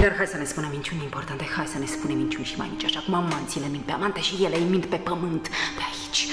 Dar hai să ne spunem minciuni importante, hai să ne spunem minciuni și mai mici, așa cum am manțile mint pe amante și ele îi mint pe pământ, pe aici.